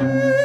Ooh.